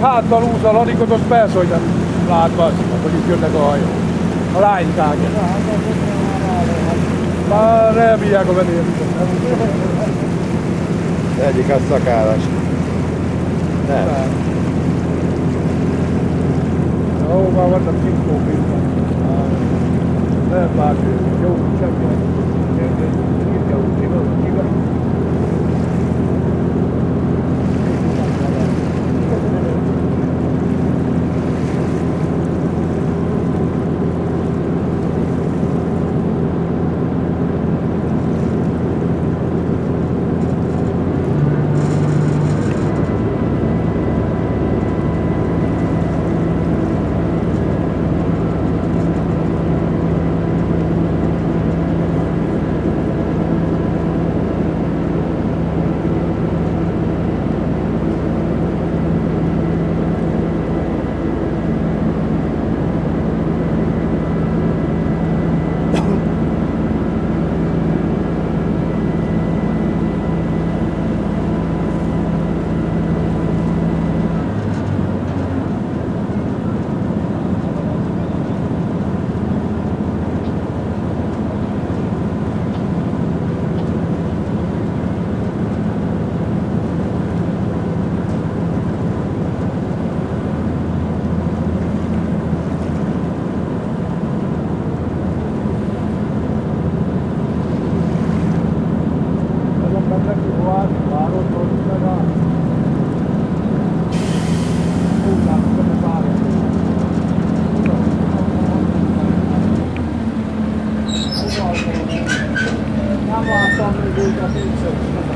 háttal úszol, addig ott persze, hogy nem lát basszinak, hogy itt jönnek a hajók. A lánykák. Már elbírják a venélőket. Egyik az szakállas. Nem. Nem. Ó, már vannak kinkók itt. Nem látni, jó, semmi. Thank you.